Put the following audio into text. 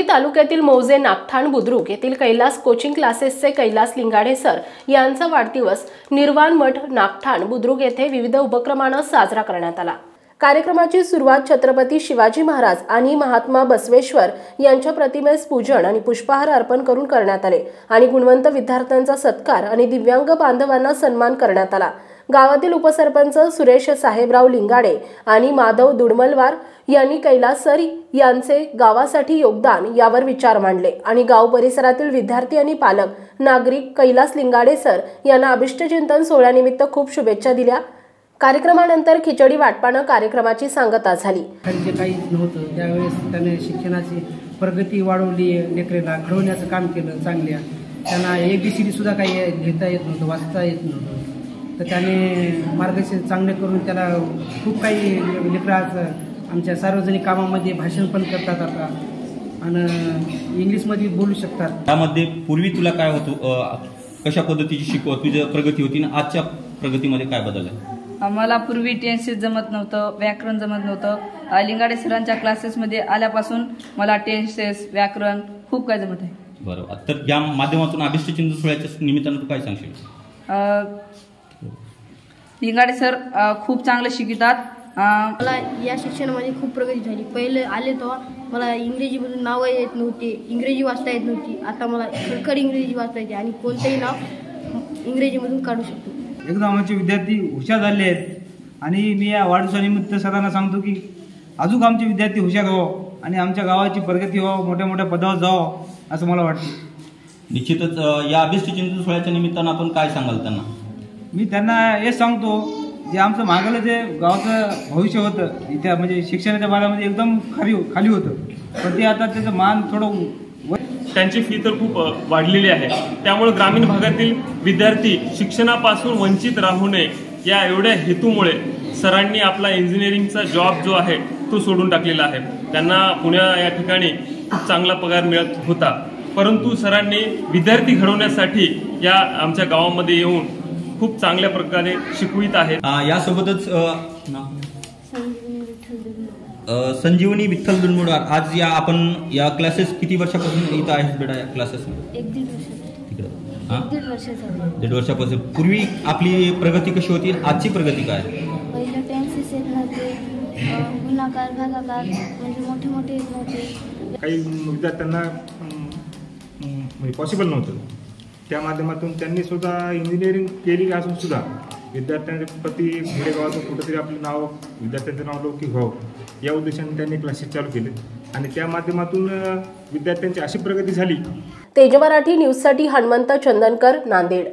सांगली तालुक्यातील मौजे नागठाण बुद्रुक येथील कैलास कोचिंग क्लासेसचे कैलास लिंगाडे सर यांचा वाढदिवस निर्वाण मठ नागठाण बुद्रुक येथे विविध उपक्रमानं साजरा करण्यात आला. कार्यक्रमाची सुरुवात छत्रपती शिवाजी महाराज आणि महात्मा बसवेश्वर यांच्या प्रतिमेस पूजन आणि पुष्पहार अर्पण करून करण्यात आले आणि गुणवंत विद्यार्थ्यांचा सत्कार आणि दिव्यांग बांधवांना सन्मान करण्यात आला. गावातील उपसरपंच सुरेश साहेबराव लिंगाडे आणि माधव दुडमलवार यांनी कैलास सर यांचे गावासाठी योगदान यावर विचार मांडले. आणि गाव परिसरातील विद्यार्थी आणि पालक नागरिक कैलास लिंगाडे सर यांना अभिष्टचिंतन सोहळ्यानिमित्त खूप शुभेच्छा दिल्या. कार्यक्रमानंतर खिचडी वाटपानं कार्यक्रमाची सांगता झाली. जे काही नव्हतं. त्यावेळेस त्याने शिक्षणाची प्रगती वाढवली लेकरेला घडवण्याचं काम केलं चांगल्या. त्यांना ए बी सी डी सुद्धा काही घेता येत नव्हतं वाचता येत नव्हतं. तर त्याने मार्गदर्शन चांगले करून त्याला खूप काही लेकरं आज आमच्या सार्वजनिक कामामध्ये भाषण पण करतात आता. आणि इंग्लिशमध्ये बोलू शकतात. त्यामध्ये पूर्वी तुला काय होतं कशा पद्धतीची शिकवत तुझी प्रगती होती आणि आजच्या प्रगतीमध्ये काय बदल आहे? मला पूर्वी टेन्सेस जमत नव्हतं व्याकरण जमत नव्हतं. लिंगाडे सरांच्या क्लासेसमध्ये आल्यापासून मला टेन्सेस व्याकरण खूप काय जमत आहे. बरोबर. तर या माध्यमातून अभिष्टचिंत सोहळ्याच्या निमित्तानं तू काय सांगशील? अ, लिंगाडे सर खूप चांगलं शिकवितात मला या शिक्षणामध्ये खूप प्रगती झाली. पहिले आले तेव्हा मला इंग्रजीमधून नावं येत नव्हते इंग्रजी वाचता येत नव्हती. आता मला खडखड इंग्रजी वाचता येते आणि कोणतंही नाव इंग्रजीमधून काढू शकतो. एकदम आमचे विद्यार्थी हुशार झाले आहेत. आणि मी या वाढदिवसानिमित्त सगळ्यांना सांगतो की अजून आमचे विद्यार्थी हुशार व्हावं आणि आमच्या गावाची प्रगती व्हावं मोठ्या मोठ्या पदावर जावं असं मला वाटतं. निश्चितच या अभिष्टचिंतन सोहळ्याच्या निमित्तानं आपण काय सांगाल त्यांना? मी त्यांना हे सांगतो जे आमचं मागलं जे गावाचं भविष्य होतं इथे म्हणजे शिक्षणाच्या बारामध्ये एकदम खाली खाली होतं. पण ते आता त्याचं मान थोडं त्यांची फी तर खूप वाढलेली आहे. त्यामुळे ग्रामीण भागातील विद्यार्थी शिक्षणापासून वंचित राहू नये या एवढ्या हेतूमुळे सरांनी आपला इंजिनिअरिंगचा जॉब जो आहे तो सोडून टाकलेला आहे. त्यांना पुण्या या ठिकाणी खूप चांगला पगार मिळत होता. परंतु सरांनी विद्यार्थी घडवण्यासाठी या आमच्या गावामध्ये येऊन खूप चांगल्या प्रकारे शिकवित आहेत. यासोबतच संजीवनी विठ्ठल दुनमुडवार आज या आपण या क्लासेस किती वर्षापासून इथं आहेत बेटा या क्लासेस एक दीड हां? वर्षापासून पूर्वी आपली प्रगती कशी होती? आजची प्रगती काय? पहिलं टेन्सेस येत नव्हते. गुणाकार भागाकार म्हणजे मोठे मोठे येत नव्हते. काही विद्यार्थ्यांना म्हणजे पॉसिबल नव्हतं. त्या माध्यमातून त्यांनी सुद्धा इंजिनिअरिंग केली असून सुद्धा विद्यार्थ्यांप्रती प्रति खेडेगावातून कुठेतरी आपलं नाव विद्यार्थ्यांचं नाव लौकिक व्हावं. या उद्देशाने त्यांनी क्लासेस चालू केले. आणि त्या माध्यमातून विद्यार्थ्यांची अशी प्रगती झाली. तेज मराठी न्यूजसाठी हनुमंत चंदनकर नांदेड.